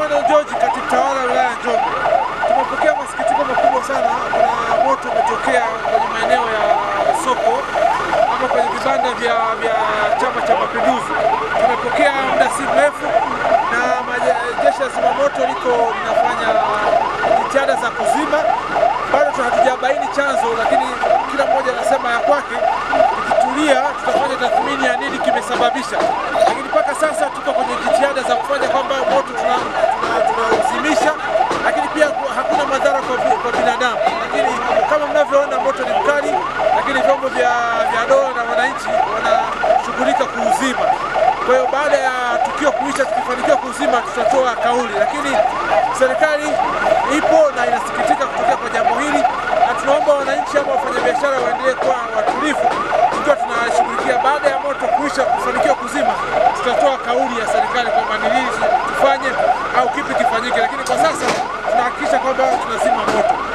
Emmanuel George, katibu tawala wilaya ya Njombe. Tumepokea masikitiko makubwa sana, kuna moto umetokea kwenye maeneo ya soko ama kwenye vibanda vya, vya Chama cha Mapinduzi. Tumepokea muda si mrefu na jeshi la zimamoto liko linafanya jitihada za kuzima. Bado tu hatujabaini chanzo, lakini kwa, binadamu. Lakini kama mnavyoona moto ni mkali, lakini vyombo vya, vya dola na wananchi wanashughulika kuuzima. Kwa hiyo baada ya tukio kuisha, tukifanikiwa kuuzima, tutatoa kauli, lakini serikali ipo na inasikitika kutokea kwa jambo hili, na tunaomba wananchi ama wafanyabiashara waendelee kuwa watulivu tukiwa tunashughulikia. Baada ya moto kuisha, kufanikiwa kuzima, tutatoa kauli ya serikali kwamba ni nini tufanye au kipi kifanyike, lakini kwa sasa tunahakikisha kwamba tunazima moto.